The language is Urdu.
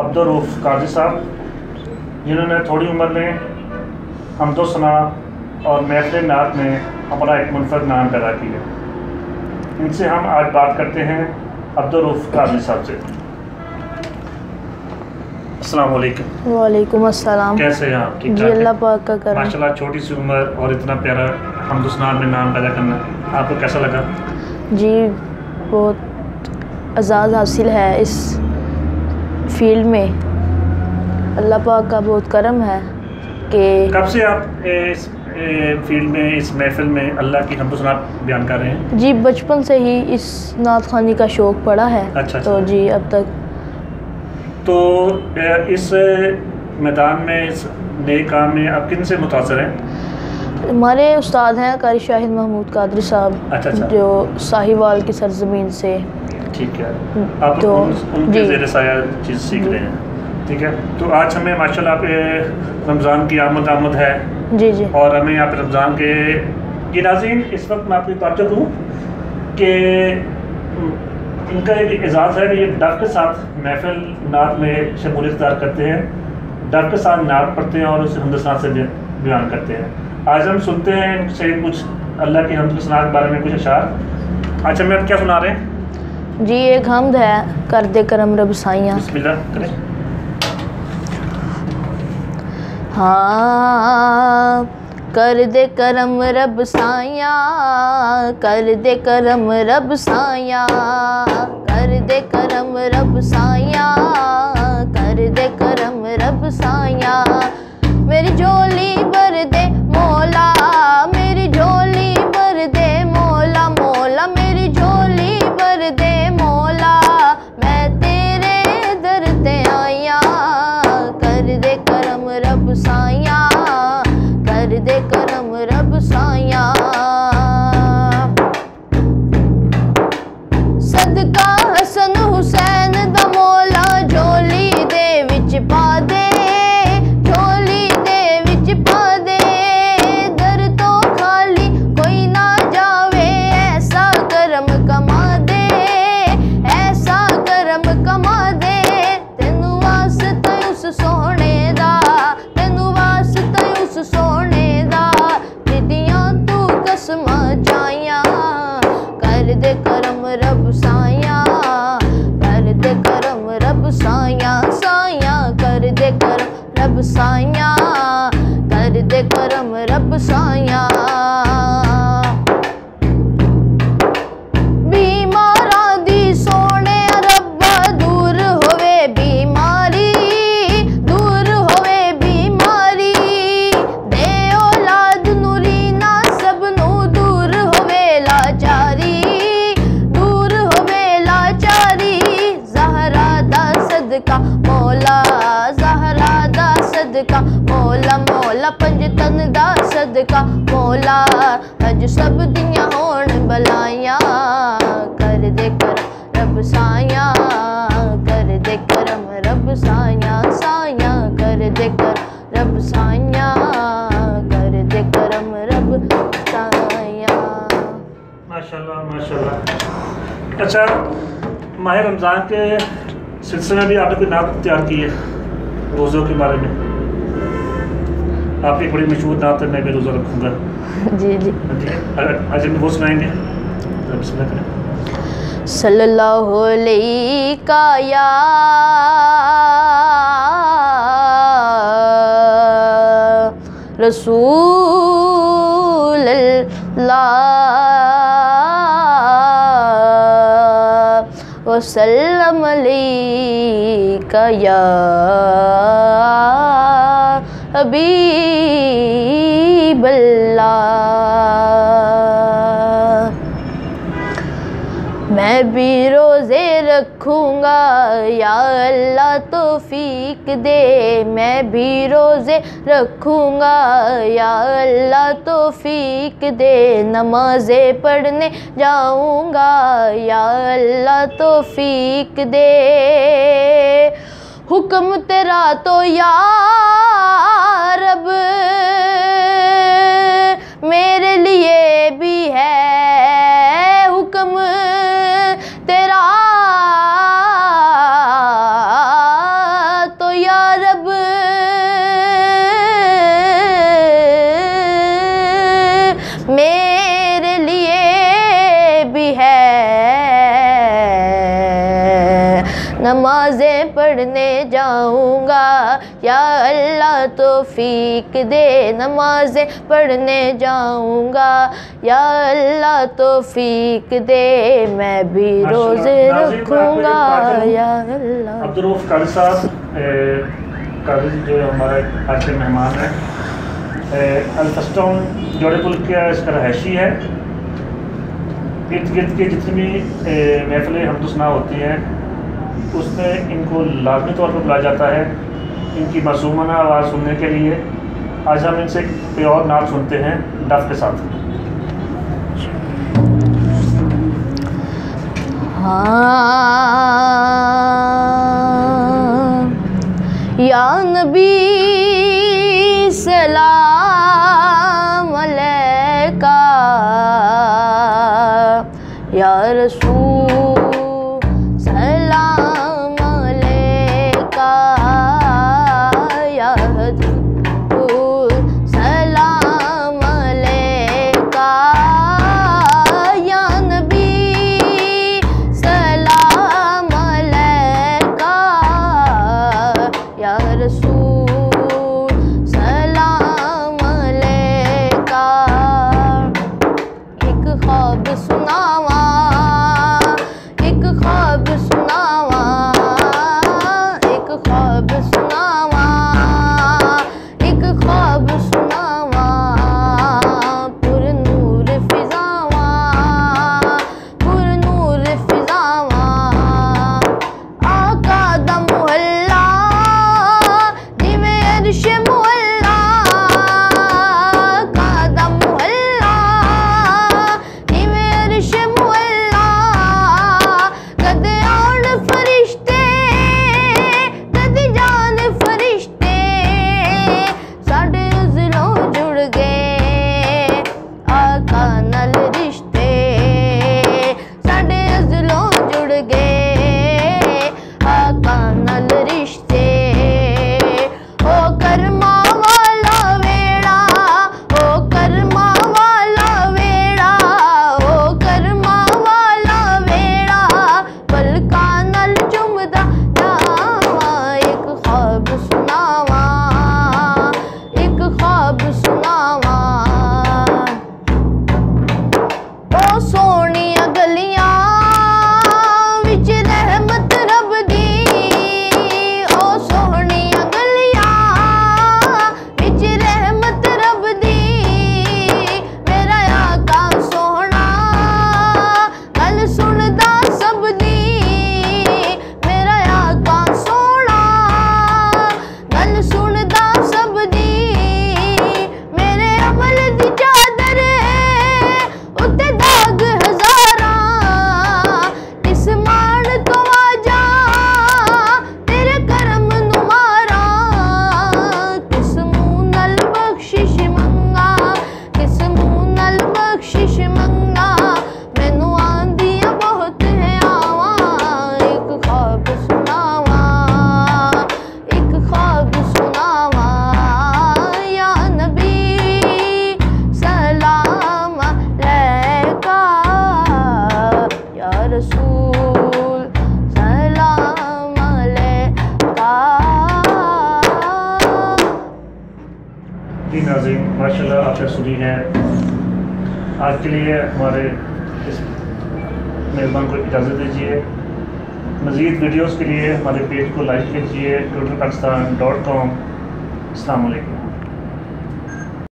عبدالروف قاضی صاحب جنہوں نے تھوڑی عمر میں حمد و ثنا اور محفل نعت میں اپنا ایک منفرد نام پیدا کیا ان سے ہم آج بات کرتے ہیں عبدالروف قاضی صاحب سے السلام علیکم وعلیکم السلام کیسے ہیں آپ ٹھیک جی اللہ؟ پاک کا کرم ماشاء اللہ چھوٹی سی عمر اور اتنا پیارا حمد و ثنا میں نام پیدا کرنا آپ کو کیسا لگا جی بہت اعزاز حاصل ہے اس فیلڈ میں اللہ پاک کا بہت کرم ہے کہ کب سے آپ اس فیلڈ میں اس محفل میں اللہ کی حمد و ثنا بیان کر رہے ہیں جی بچپن سے ہی اس نعت خوانی کا شوق پڑا ہے اچھا، اچھا۔ تو جی اب تک تو اس میدان میں اس نئے کام میں آپ کن سے متاثر ہیں ہمارے استاد ہیں قاری شاہد محمود قادری اچھا، اچھا۔ صاحب جو ساہیوال کی سرزمین سے ٹھیک ہے۔ آپ تو ان کے جی۔ زیر سایہ چیز سیکھ رہے ہیں۔ ٹھیک ہے۔ تو آج ہمیں ماشاء اللہ پہ رمضان کی آمد آمد ہے۔ جی جی۔ اور ہمیں یہاں پہ رمضان کے یہ ناظرین اس وقت میں آپ کی توجہ دوں کہ ان کا ایک اعزاز ہے کہ یہ ڈر کے ساتھ محفل نعت میں شمولیت اختیار کرتے ہیں۔ ڈر کے ساتھ نعت پڑھتے ہیں اور اسے ہندوستان سے بی- بیان کرتے ہیں۔ آج ہم سنتے ہیں ان سے کچھ اللہ کی حمد ثنا کے بارے میں کچھ اشعار۔ آج ہمیں اب کیا سنا رہے ہیں؟ جی ایک حمد ہے۔ کر دے کرم رب سائیاں۔ بسم اللہ کریں۔ ہاں کر دے کرم رب سایاں کر دے کرم رب سایاں کر دے کرم رب سایاں کر دے کرم رب سایاں میری جھولی کرم رب صدقہ مولا اج سب دیاں ہون بلائیاں۔ کر دے کرم رب سایاں، کر دے کرم رب سایاں سایاں کر دے کرم رب سایاں، کر دے کرم رب سایاں۔ ماشاء اللہ ماشاء اللہ اچھا ماہ رمضان کے سلسلے میں بھی آپ نے کوئی نعت تیار کی ہے روزوں کے بارے میں؟ آپ کی بڑی مشہور نعت ہے میں بھی روزہ رکھوں گا۔ جی جی۔ آج ہم وہ سنائیں گے۔ بسم اللہ کریں۔ صلی اللہ علیہ کا یا رسول اللہ وسلم علیہ یا حبیب اللہ، میں بھی روزے رکھوں گا یا اللہ توفیق دے۔ میں بھی روزے رکھوں گا یا اللہ توفیق دے۔ نمازیں پڑھنے جاؤں گا یا اللہ توفیق دے۔ حکم تیرا تو یا رب میرے لیے بھی ہے نمازیں پڑھنے جاؤں گا یا اللہ توفیق دے نمازیں پڑھنے جاؤں گا یا اللہ توفیق دے میں بھی روزے رکھوں گا یا اللہ۔ عبدالروف قاری صاحب قاری جو ہمارے آج کے مہمان ہیں الفسٹون جوڑے پل کا اس کا رہائشی ہے۔ ارد گرد کے جتنی بھی محفلیں سنا ہوتی ہیں اس میں ان کو لازمی طور پر بلایا جاتا ہے ان کی معصومانہ آواز سننے کے لیے۔ آج ہم ان سے کوئی اور نعت سنتے ہیں ڈف کے ساتھ۔ ہاں یا نبی سلام علیکہ۔ یا رسول جی ناظرین ماشاء اللہ آپ نے سنی ہے۔ آج کے لیے ہمارے اس مہربان کو اجازت دیجیے۔ مزید ویڈیوز کے لیے ہمارے پیج کو لائک کیجیے۔ Twitter Pakistan dot com. السلام علیکم۔